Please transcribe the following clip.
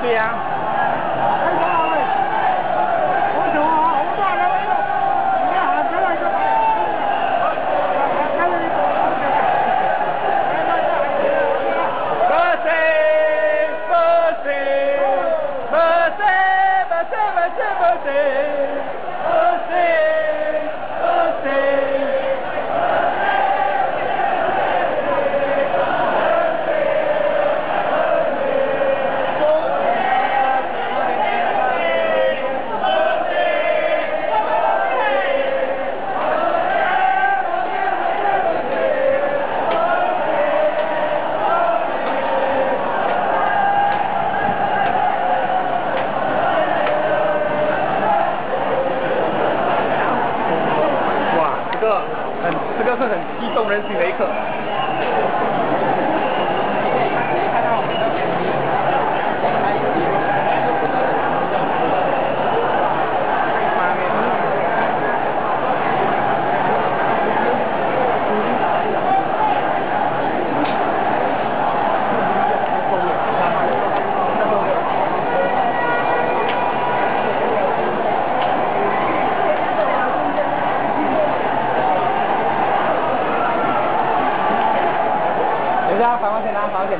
对呀很这个是很激动人心的一刻。对啊百块钱拿百块钱